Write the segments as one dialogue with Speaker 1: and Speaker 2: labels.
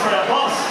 Speaker 1: for our boss.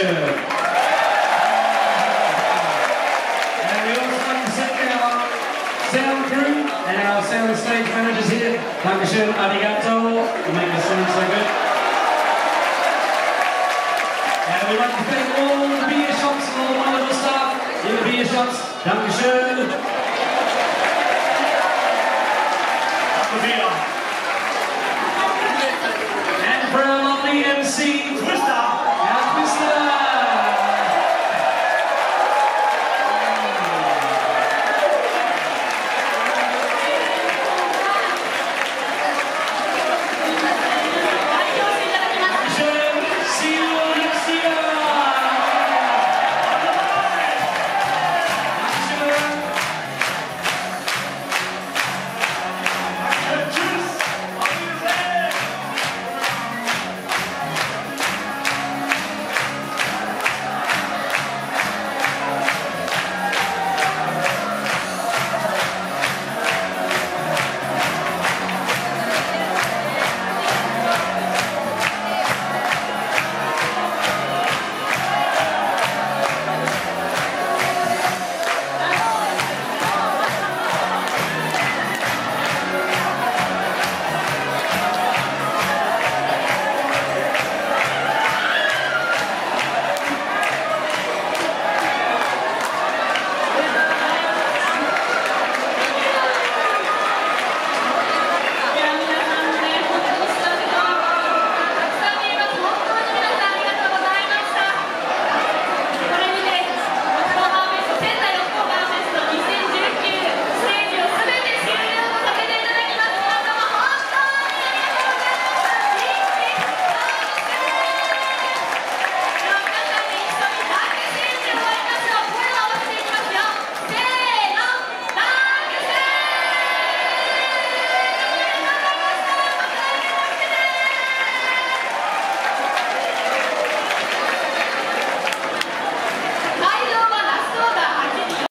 Speaker 2: And we also like to thank our sound crew and our sound stage managers here. Dankeschön, arigato. You make the sound so good. And we'd like to thank all the beer shops and all the wonderful staff in the beer shops. Dankeschön. And for our lovely MC, Twister.